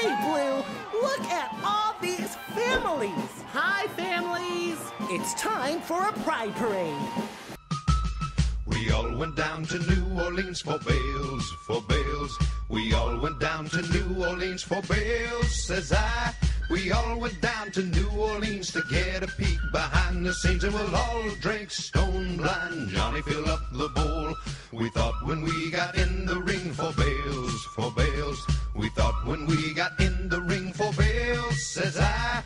Hey, Blue, look at all these families. Hi, families. It's time for a pride parade. We all went down to New Orleans for bales, for bales. We all went down to New Orleans for bales, says I. We all went down to New Orleans to get a peek behind the scenes, and we'll all drink stone blind. Johnny, fill up the bowl. We thought when we got in we thought when we got in the ring for bail, says I.